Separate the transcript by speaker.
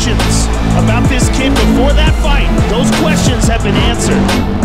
Speaker 1: questions about this kid before that fight, those questions have been answered.